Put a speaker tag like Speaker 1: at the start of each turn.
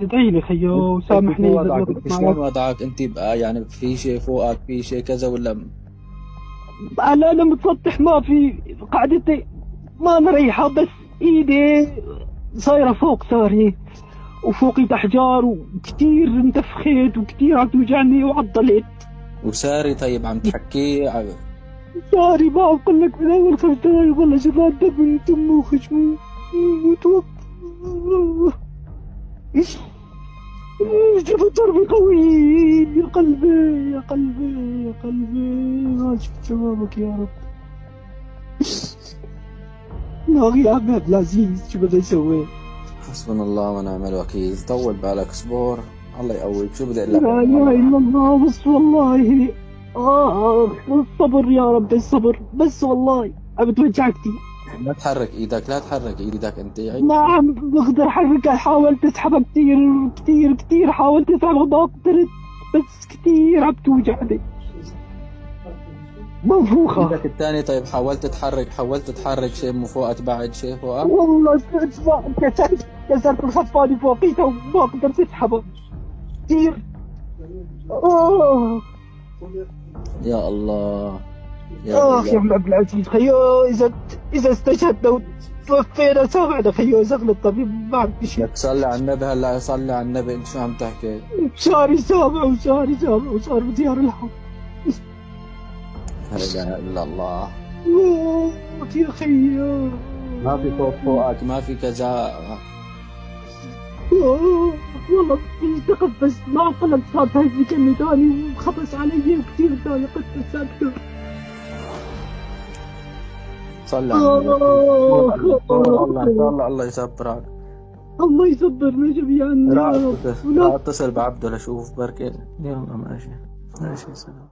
Speaker 1: ادعي لي خيو وسامحني
Speaker 2: وضعك شلون وضعك أنت بقى يعني في شيء فوقك في شيء كذا ولا
Speaker 1: أنا أنا متسطح ما في قعدتي ما مريحة بس إيدي صايرة فوق صاري وفوقي احجار وكثير انتفخت وكثير عم توجعني وعضلت
Speaker 2: وساري طيب عم تحكي؟ عم-
Speaker 1: صاري ما أقول لك من أول خمس دقايق والله شفات دم من تمه وخشمه وتوقف ضربي قوي يا قلبي يا قلبي يا قلبي. ما شفت شبابك يا رب. ناغي يا عبد العزيز شو بدي أسوي؟
Speaker 2: حسبنا الله ونعم الوكيل. طول بالك اصبر. الله يقويك. شو بدي أقول
Speaker 1: لا
Speaker 2: لك
Speaker 1: إله إلا الله بس والله. آه الصبر يا رب الصبر. بس والله عم بتوجع كثير.
Speaker 2: لا تحرك إيدك لا تحرك إيدك أنت
Speaker 1: ما عم بقدر احركها حاولت اسحبها كثير كثير كثير حاولت اسحبها ما قدرت بس كثير عم توجعني منفوخة
Speaker 2: إيدك الثاني طيب حاولت تتحرك حاولت تتحرك شيء من فوقك بعد شيء فوقك؟
Speaker 1: والله كسرت كسرت الخفاني فوقيتها وما قدرت أسحبها. كثير آه
Speaker 2: يا الله. يا
Speaker 1: آخ يا عم عبد العزيز خيو إذا إذا استشهدنا وتوفينا سامعنا خيو إذا غلط طبيب ما عم شيء.
Speaker 2: بدك تصلي على النبي هلا صلي على النبي انت شو عم تحكي.
Speaker 1: شعري سامع وشعري سامع وصار بديار الحق
Speaker 2: لا إله إلا الله.
Speaker 1: موت يا خيو.
Speaker 2: ما في فوق فوقك ما في كذا
Speaker 1: والله التقط بس ما انقلب صار هزي كمي ثاني وخبص علي وكثير ثاني قد ساكته
Speaker 2: صلي على
Speaker 1: آه،
Speaker 2: الله ان شاء الله الله يصبرك
Speaker 1: الله جميعا. يا
Speaker 2: راح
Speaker 1: رب
Speaker 2: اتصل راح أتصل بعبده لشوف بركي يلا ماشي. ماشي سلام.